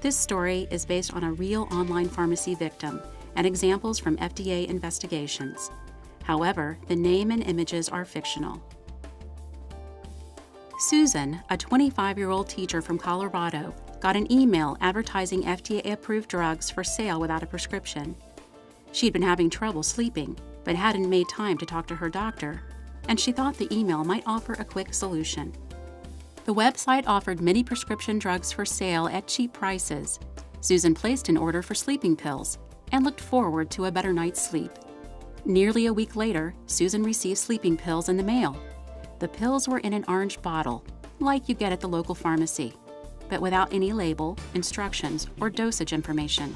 This story is based on a real online pharmacy victim and examples from FDA investigations. However, the name and images are fictional. Susan, a 25 year old teacher from Colorado, got an email advertising FDA approved drugs for sale without a prescription. She'd been having trouble sleeping, but hadn't made time to talk to her doctor, and she thought the email might offer a quick solution. The website offered many prescription drugs for sale at cheap prices. Susan placed an order for sleeping pills and looked forward to a better night's sleep. Nearly a week later, Susan received sleeping pills in the mail. The pills were in an orange bottle, like you get at the local pharmacy, but without any label, instructions, or dosage information.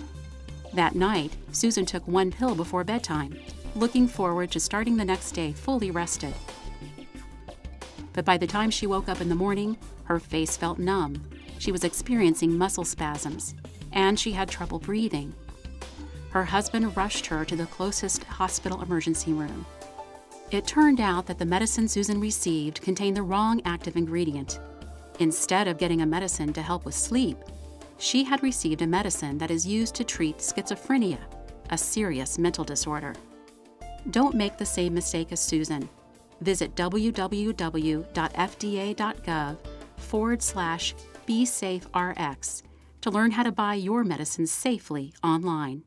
That night, Susan took one pill before bedtime, looking forward to starting the next day fully rested. But by the time she woke up in the morning, her face felt numb. She was experiencing muscle spasms, and she had trouble breathing. Her husband rushed her to the closest hospital emergency room. It turned out that the medicine Susan received contained the wrong active ingredient. Instead of getting a medicine to help with sleep, she had received a medicine that is used to treat schizophrenia, a serious mental disorder. Don't make the same mistake as Susan. Visit www.fda.gov forward slash BeSafeRx to learn how to buy your medicines safely online.